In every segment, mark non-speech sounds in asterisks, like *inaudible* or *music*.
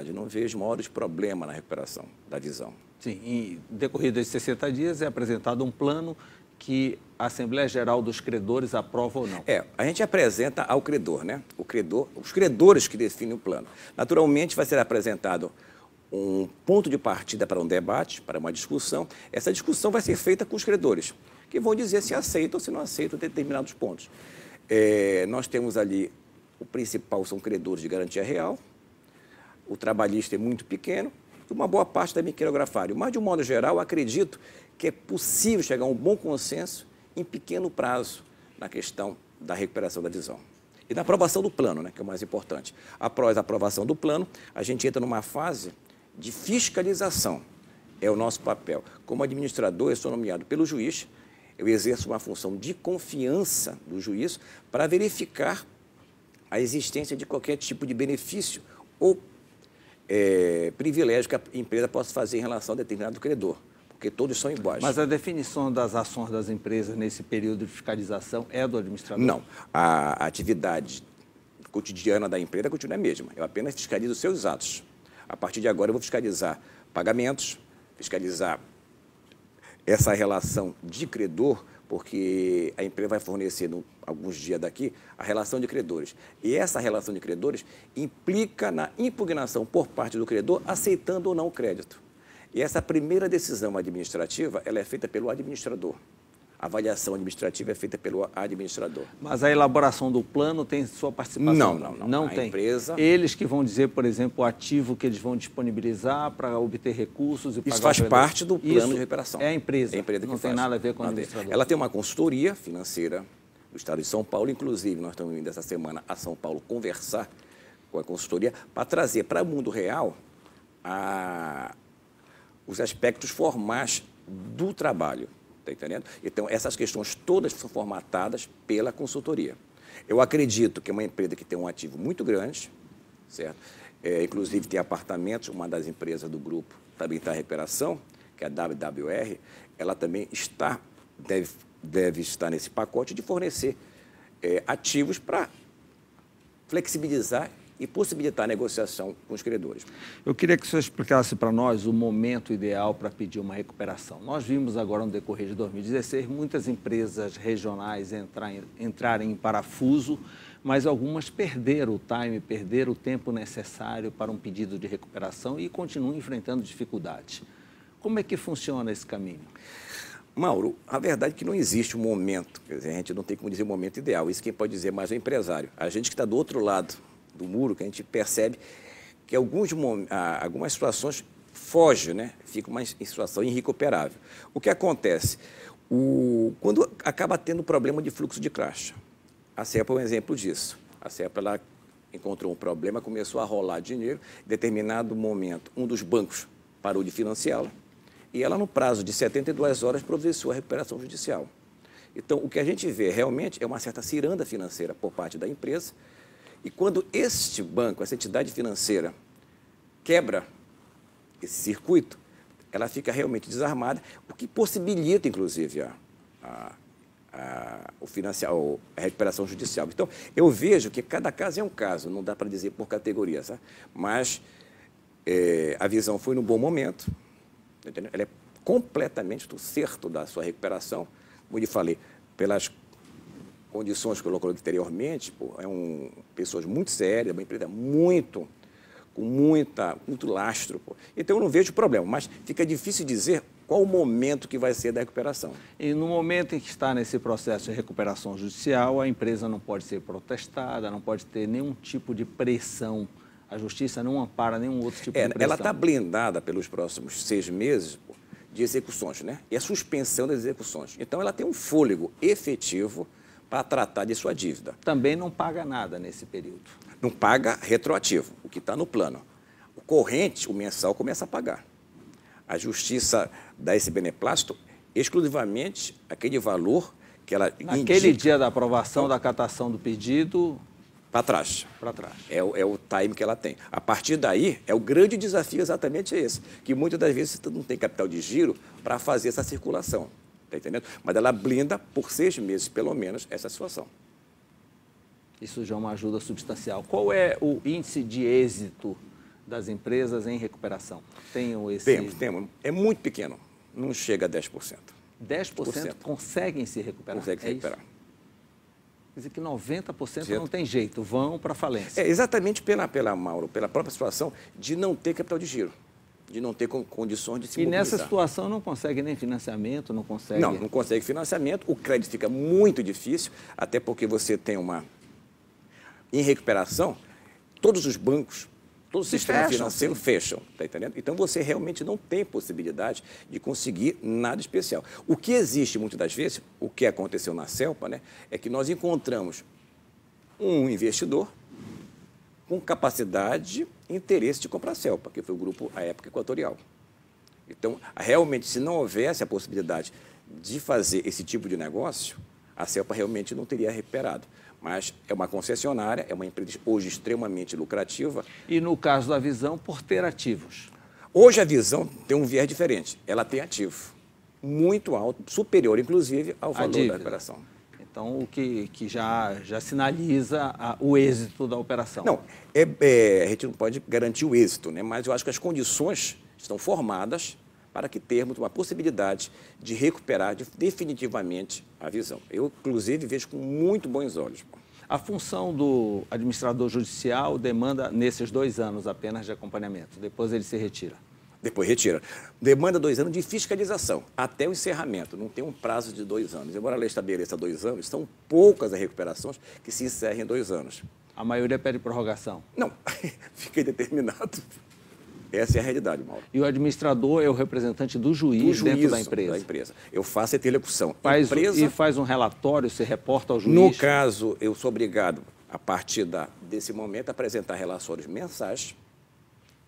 verdade, não vejo maiores problemas na recuperação da visão. Sim, em decorrido esses 60 dias é apresentado um plano que a Assembleia Geral dos Credores aprova ou não? É, a gente apresenta ao credor, né? O credor, os credores que definem o plano. Naturalmente, vai ser apresentado um ponto de partida para um debate, para uma discussão. Essa discussão vai ser feita com os credores, que vão dizer se aceitam ou se não aceitam determinados pontos. É, nós temos ali, o principal são credores de garantia real, o trabalhista é muito pequeno, e uma boa parte também quirografário. Mas, de um modo geral, acredito que é possível chegar a um bom consenso em pequeno prazo na questão da recuperação da visão. E da aprovação do plano, né, que é o mais importante. Após a aprovação do plano, a gente entra numa fase de fiscalização. É o nosso papel. Como administrador, eu sou nomeado pelo juiz, eu exerço uma função de confiança do juiz para verificar a existência de qualquer tipo de benefício ou é, privilégio que a empresa possa fazer em relação a determinado credor porque todos são iguais. Mas a definição das ações das empresas nesse período de fiscalização é do administrador? Não. A atividade cotidiana da empresa continua a mesma. Eu apenas fiscalizo os seus atos. A partir de agora, eu vou fiscalizar pagamentos, fiscalizar essa relação de credor, porque a empresa vai fornecer, no, alguns dias daqui, a relação de credores. E essa relação de credores implica na impugnação por parte do credor, aceitando ou não o crédito. E essa primeira decisão administrativa, ela é feita pelo administrador. A avaliação administrativa é feita pelo administrador. Mas a elaboração do plano tem sua participação? Não, não, não. Não a tem. Empresa... Eles que vão dizer, por exemplo, o ativo que eles vão disponibilizar para obter recursos e Isso faz parte do plano Isso de recuperação. É a empresa. É a empresa não tem faz. nada a ver com o administrador. Ela tem uma consultoria financeira do Estado de São Paulo, inclusive nós estamos indo essa semana a São Paulo conversar com a consultoria para trazer para o mundo real a, os aspectos formais do trabalho. Está entendendo? Então, essas questões todas são formatadas pela consultoria. Eu acredito que é uma empresa que tem um ativo muito grande, certo? É, inclusive tem apartamentos, uma das empresas do grupo também está em recuperação, que é a WWR, ela também está, deve, deve estar nesse pacote de fornecer é, ativos para flexibilizar e possibilitar a negociação com os credores. Eu queria que você explicasse para nós o momento ideal para pedir uma recuperação. Nós vimos agora no decorrer de 2016 muitas empresas regionais entrarem, entrarem em parafuso, mas algumas perderam o time, perderam o tempo necessário para um pedido de recuperação e continuam enfrentando dificuldades. Como é que funciona esse caminho? Mauro, a verdade é que não existe um momento, quer dizer, a gente não tem como dizer o um momento ideal, isso quem pode dizer mais é o empresário. A gente que está do outro lado do muro, que a gente percebe que alguns, algumas situações fogem, né? fica uma situação irrecuperável. O que acontece? O, quando acaba tendo problema de fluxo de caixa. A CEPA é um exemplo disso. A CEPA ela encontrou um problema, começou a rolar dinheiro. Em determinado momento, um dos bancos parou de financiá-la e ela, no prazo de 72 horas, providenciou a recuperação judicial. Então, o que a gente vê realmente é uma certa ciranda financeira por parte da empresa, e quando este banco, essa entidade financeira, quebra esse circuito, ela fica realmente desarmada, o que possibilita, inclusive, a, a, a, o financial, a recuperação judicial. Então, eu vejo que cada caso é um caso, não dá para dizer por categoria, sabe? mas é, a visão foi no bom momento, entendeu? ela é completamente do certo da sua recuperação, como eu falei, pelas condições que eu coloquei anteriormente, pô, é um, pessoas muito sérias, uma empresa muito, com muita, muito lastro. Pô. Então eu não vejo problema, mas fica difícil dizer qual o momento que vai ser da recuperação. E no momento em que está nesse processo de recuperação judicial, a empresa não pode ser protestada, não pode ter nenhum tipo de pressão. A justiça não ampara nenhum outro tipo é, de pressão. Ela está blindada pelos próximos seis meses pô, de execuções, né? E a suspensão das execuções. Então ela tem um fôlego efetivo para tratar de sua dívida. Também não paga nada nesse período. Não paga retroativo, o que está no plano. O corrente, o mensal, começa a pagar. A justiça dá esse beneplácito exclusivamente aquele valor que ela Naquele indica. dia da aprovação da catação do pedido... Para trás. Para trás. É, o, é o time que ela tem. A partir daí, é o grande desafio exatamente esse, que muitas das vezes você não tem capital de giro para fazer essa circulação. Está entendendo? Mas ela blinda por seis meses, pelo menos, essa situação. Isso já é uma ajuda substancial. Qual é o índice de êxito das empresas em recuperação? Tenham esse... Temos, temos. É muito pequeno. Não chega a 10%. 10% conseguem se recuperar? Conseguem se é recuperar. Isso? Quer dizer que 90% não tem jeito, vão para falência. É exatamente pela, pela, Mauro, pela própria situação de não ter capital de giro, de não ter condições de se E mobilizar. nessa situação não consegue nem financiamento, não consegue... Não, não consegue financiamento, o crédito fica muito difícil, até porque você tem uma... Em recuperação, todos os bancos, todo o sistema fecham, financeiro sim. fecham, tá entendendo? Então você realmente não tem possibilidade de conseguir nada especial. O que existe muitas das vezes, o que aconteceu na Celpa, né, é que nós encontramos um investidor com capacidade e interesse de comprar a Celpa, que foi o grupo à época equatorial. Então, realmente, se não houvesse a possibilidade de fazer esse tipo de negócio, a Celpa realmente não teria recuperado. Mas é uma concessionária, é uma empresa hoje extremamente lucrativa. E no caso da Visão, por ter ativos. Hoje a visão tem um viés diferente. Ela tem ativo muito alto, superior, inclusive, ao valor da operação. Então, o que, que já, já sinaliza a- o êxito da operação. Não, é- é, a gente não pode garantir o êxito, né? mas eu acho que as condições estão formadas para que termos uma possibilidade de recuperar de- definitivamente a visão. Eu, inclusive, vejo com muito bons olhos. A função do administrador judicial demanda nesses dois anos apenas de acompanhamento. Depois ele se retira. Depois retira. Demanda dois anos de fiscalização, até o encerramento. Não tem um prazo de dois anos. Embora a lei estabeleça dois anos, são poucas as recuperações que se encerram em dois anos. A maioria pede prorrogação. Não, *laughs* fiquei determinado. Essa é a realidade, Mauro. E o administrador é o representante do juiz, Do dentro juízo da empresa. Eu faço a interlocução. Faz, empresa, E faz um relatório, se reporta ao juiz. no caso, eu sou obrigado, a partir da, desse momento, a apresentar relatórios mensais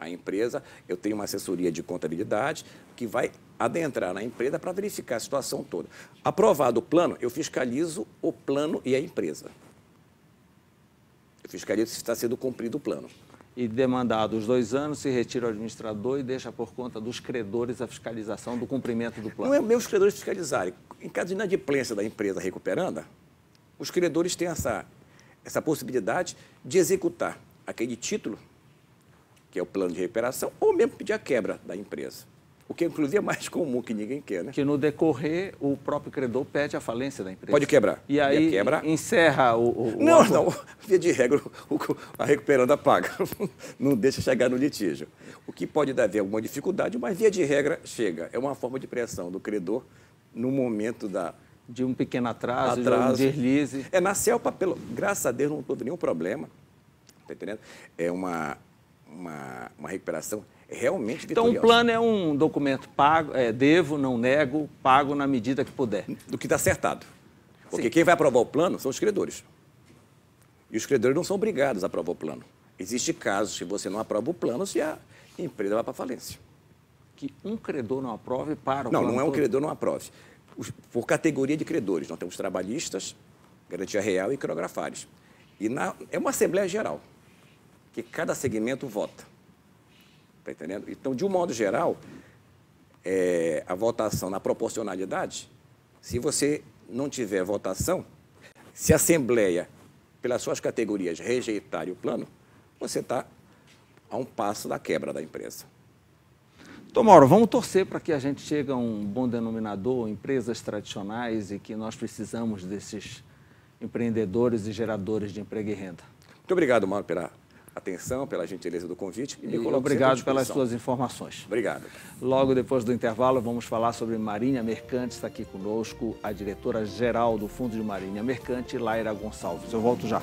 à empresa. Eu tenho uma assessoria de contabilidade que vai adentrar na empresa para verificar a situação toda. Aprovado o plano, eu fiscalizo o plano e a empresa. Eu fiscalizo se está sendo cumprido o plano. E demandado os dois anos, se retira o administrador e deixa por conta dos credores a fiscalização do cumprimento do plano. Não é meus credores fiscalizarem. Em caso de inadimplência da empresa recuperanda, os credores têm essa, essa possibilidade de executar aquele título, que é o plano de recuperação, ou mesmo pedir a quebra da empresa. O que, inclusive, é mais comum que ninguém quer, né? Que no decorrer, o próprio credor pede a falência da empresa. Pode quebrar. E aí quebra- encerra o, o- o Não, acordo. não. *laughs* Via de regra, o- a recuperanda paga. *laughs* Não deixa chegar no litígio. O que pode dar alguma dificuldade, mas via de regra chega. É uma forma de pressão do credor no momento da, De um pequeno atraso, atraso. de um deslize. É, na CELPA, pelo, graças a Deus, não houve nenhum problema. Está entendendo? É uma, uma, uma recuperação realmente Então, o vitoriosa. plano é um documento pago, é, devo, não nego, pago na medida que puder. Do que está acertado. Porque Sim. quem vai aprovar o plano são os credores. E os credores não são obrigados a aprovar o plano. Existem casos que você não aprova o plano se a empresa vai para falência. Que um credor não aprove para o Não, não é um todo. credor não aprove. Por categoria de credores, nós temos trabalhistas, garantia real e cronografares. E na- é uma Assembleia Geral, que cada segmento vota. Está entendendo? Então, de um modo geral, é, a votação na proporcionalidade, se você não tiver votação, se a Assembleia, pelas suas categorias, rejeitar o plano, você está a um passo da quebra da empresa. Então, Mauro, vamos torcer para que a gente chegue a um bom denominador, empresas tradicionais e que nós precisamos desses empreendedores e geradores de emprego e renda. Muito obrigado, Mauro, pela atenção, pela gentileza do convite. E à obrigado pelas suas informações. Obrigado. Logo depois do intervalo, vamos falar sobre Marinha Mercante. Está aqui conosco a diretora-geral do Fundo de Marinha Mercante, Laira Gonçalves. Eu volto já.